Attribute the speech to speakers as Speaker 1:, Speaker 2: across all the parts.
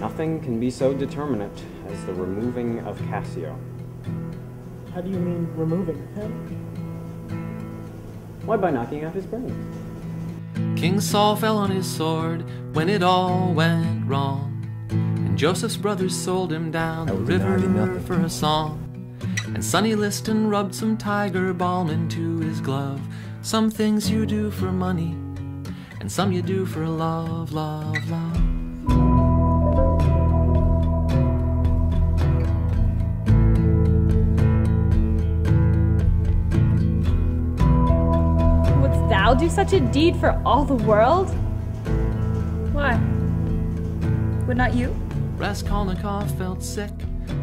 Speaker 1: nothing can be so determinate as the removing of Cassio.
Speaker 2: How do you mean removing him?
Speaker 1: Why, by knocking out his brains.
Speaker 3: King Saul fell on his sword when it all went wrong. And Joseph's brothers sold him down the river for a song. And Sonny Liston rubbed some tiger balm into his glove. Some things you do for money, and some you do for love, love, love.
Speaker 4: Wouldst thou do such a deed for all the world?
Speaker 5: Why? Would not you?
Speaker 3: Raskolnikov felt sick,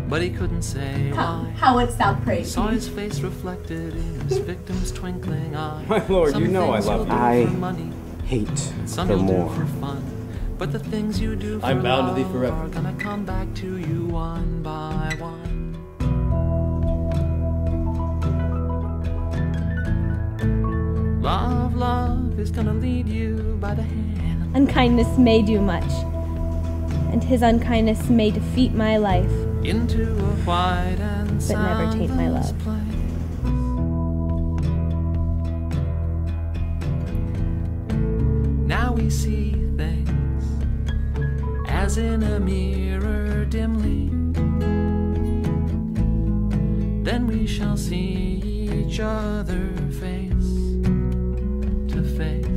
Speaker 3: but he couldn't say
Speaker 6: How,
Speaker 3: why.
Speaker 6: how wouldst thou
Speaker 3: He
Speaker 6: praise
Speaker 3: saw his face reflected in his victim's twinkling eye.
Speaker 1: My lord,
Speaker 3: Some
Speaker 1: you know I love
Speaker 3: you'll
Speaker 1: you.
Speaker 3: do
Speaker 1: I
Speaker 3: money,
Speaker 1: hate
Speaker 3: some
Speaker 1: the more.
Speaker 3: for fun. But the things you do for
Speaker 7: I'm bound to thee forever.
Speaker 3: are gonna come back to you one by is gonna lead you by the hand.
Speaker 4: Unkindness may do much, and his unkindness may defeat my life.
Speaker 3: into a white and
Speaker 4: But never taint my love.
Speaker 3: place. Now we see things as in a mirror dimly. Then we shall see each other face faith.